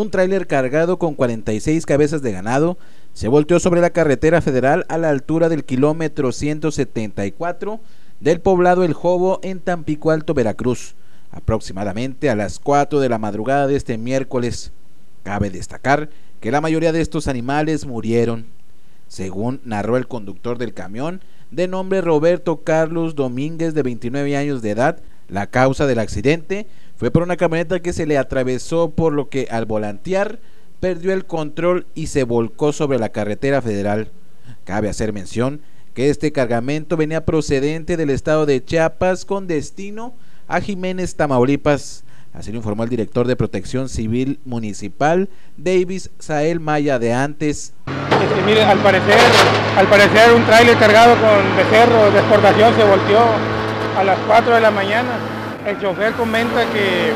un tráiler cargado con 46 cabezas de ganado se volteó sobre la carretera federal a la altura del kilómetro 174 del poblado El Jobo en Tampico Alto, Veracruz, aproximadamente a las 4 de la madrugada de este miércoles. Cabe destacar que la mayoría de estos animales murieron. Según narró el conductor del camión, de nombre Roberto Carlos Domínguez, de 29 años de edad, la causa del accidente fue por una camioneta que se le atravesó por lo que al volantear perdió el control y se volcó sobre la carretera federal. Cabe hacer mención que este cargamento venía procedente del estado de Chiapas con destino a Jiménez, Tamaulipas. Así lo informó el director de Protección Civil Municipal, Davis Sael Maya de antes. Este, al parecer, al parecer un tráiler cargado con becerro de exportación se volteó a las 4 de la mañana. El chofer comenta que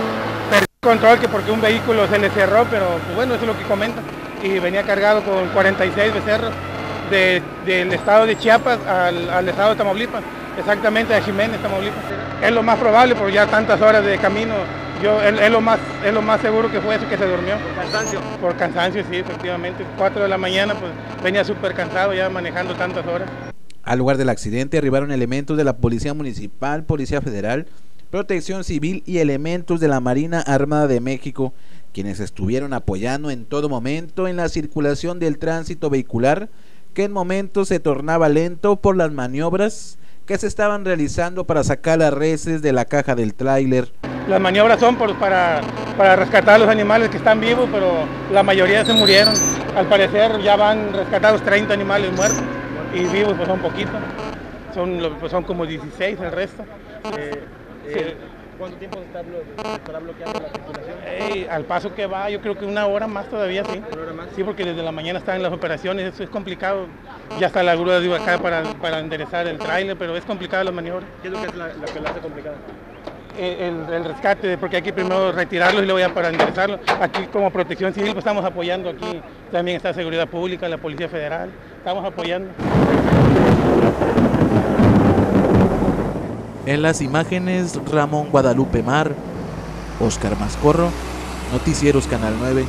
perdió el control que porque un vehículo se le cerró, pero pues, bueno, eso es lo que comenta. Y venía cargado con 46 becerros del estado de Chiapas al, al, estado de Tamaulipas, exactamente a Jiménez, Tamaulipas. Es lo más probable por ya tantas horas de camino. Yo, es, es, lo más, es lo más seguro que fue eso que se durmió. ¿Por cansancio? Por cansancio, sí, efectivamente. 4 de la mañana, pues venía súper cansado ya manejando tantas horas. Al lugar del accidente arribaron elementos de la Policía Municipal, Policía Federal, Protección Civil y elementos de la Marina Armada de México, quienes estuvieron apoyando en todo momento en la circulación del tránsito vehicular, que en momentos se tornaba lento por las maniobras que se estaban realizando para sacar las reses de la caja del tráiler. Las maniobras son para, para rescatar a los animales que están vivos, pero la mayoría se murieron. Al parecer ya van rescatados 30 animales muertos y vivos pues son poquitos. Son, pues son como 16 el resto. Eh, eh, ¿Cuánto tiempo está blo estará bloqueando la circulación? Eh, al paso que va, yo creo que una hora más todavía, sí. ¿Una hora más? Sí, porque desde la mañana están las operaciones, eso es complicado. Ya está la grúa de acá para, para enderezar el tráiler, pero es complicada la maniobra. ¿Qué es lo que, es la, lo que lo hace complicado? El, rescate, porque hay que primero retirarlos y luego ya para enderezarlo. Aquí como protección civil pues estamos apoyando aquí, también está Seguridad Pública, la Policía Federal, estamos apoyando. En las imágenes Ramón Guadalupe Mar, Oscar Mascorro, Noticieros Canal 9.